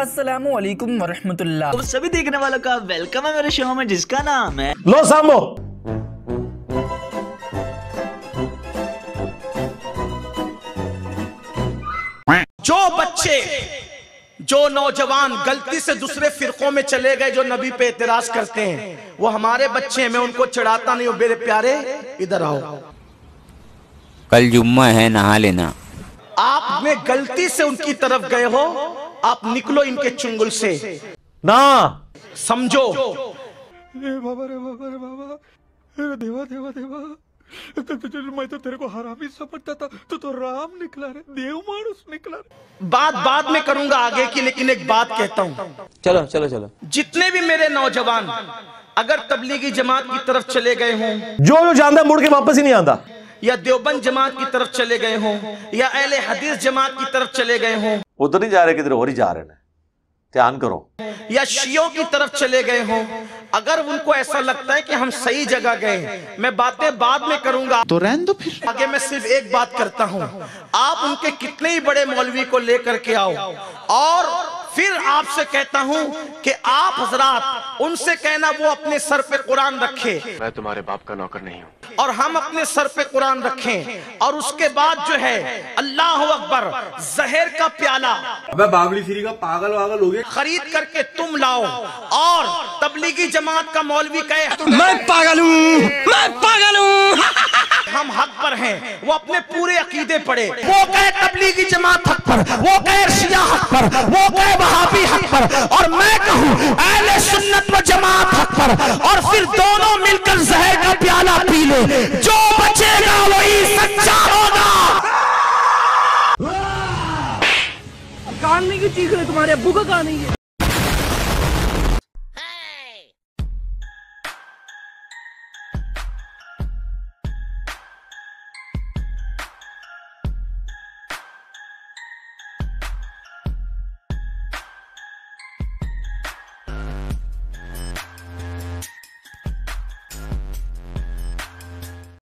असलम वरहमतुल्लाह तो सभी देखने वालों का वेलकम है मेरे शो में जिसका नाम है लो सामो। जो बच्चे जो नौजवान गलती से दूसरे फिरकों में चले गए जो नबी पे एतराज़ करते हैं वो हमारे बच्चे हैं मैं उनको चढ़ाता नहीं हूँ। मेरे प्यारे इधर आओ। कल जुम्मा है नहा लेना। आप में गलती से उनकी तरफ़ गए हो आप निकलो इनके चुंगल से। ना। समझो। रे बाबा रे बाबा रे बाबा अरे देवा देवा देवा तो, मैं तो तेरे को हरामी समझता था। तो तो राम निकला रे देव मानुस निकला रे। बात बाद में करूँगा आगे की लेकिन एक बात कहता हूँ। चलो चलो चलो। जितने भी मेरे नौजवान अगर तबलीगी जमात की तरफ़ चले गए हों जो जो जानता मुड़ के वापस ही नहीं आता या देवबंद जमात की तरफ़ चले गए हों या अहले हदीस जमात की तरफ़ चले गए हों। उधर नहीं जा रहे किधर और ही जा रहे हैं? ध्यान करो। या शियों की तरफ़ चले गए हों। अगर उनको ऐसा लगता है कि हम सही जगह गए मैं बातें बाद में करूँगा। तो रहन दो फिर। आगे मैं सिर्फ़ एक बात करता हूँ आप उनके कितने ही बड़े मौलवी को लेकर के आओ और फिर आपसे कहता हूँ कि आप हजरात उनसे कहना वो अपने सर पे कुरान रखे। मैं तुम्हारे बाप का नौकर नहीं हूँ। और हम अपने सर पे कुरान रखें। और उसके बाद जो है अल्लाह अकबर जहर का प्याला। अबे बाबली फ्री का पागल वागल हो गया। खरीद करके तुम लाओ। और तबलीगी जमात का मौलवी कहे मैं पागल हूँ मैं पागल हूँ। हम हक पर हैं। वो अपने पूरे अकीदे पड़े वो कहे तबलीगी जमात हक पर वो कहे शिया हक पर वो कहे वहाबी हक पर। और मैं कहूँ अहले सुन्नत व जमात हक पर। और फिर दोनों मिलकर जहर का प्याला पी ले। जो बचेगा वही सच्चा होगा। कान नहीं की चीख रहे तुम्हारे? अब्बू का कान नहीं है